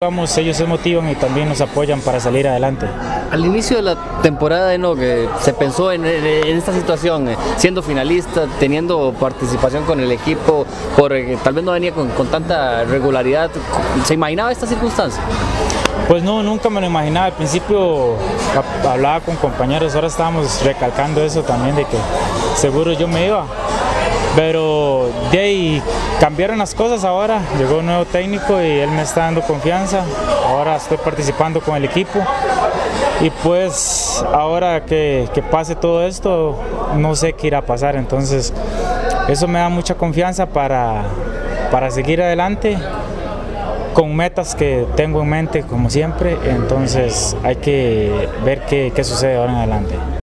Vamos, ellos se motivan y también nos apoyan para salir adelante. Al inicio de la temporada de no, que se pensó en, en esta situación, eh, siendo finalista, teniendo participación con el equipo, porque tal vez no venía con, con, tanta regularidad, ¿se imaginaba esta circunstancia? Pues no, nunca me lo imaginaba. Al principio hablaba con compañeros, ahora estábamos recalcando eso también de que seguro yo me iba. Pero de cambiaron las cosas ahora, llegó un nuevo técnico y él me está dando confianza, ahora estoy participando con el equipo. Y pues ahora que, que pase todo esto no sé qué irá a pasar, entonces eso me da mucha confianza para, para seguir adelante con metas que tengo en mente como siempre, entonces hay que ver qué, qué sucede ahora en adelante.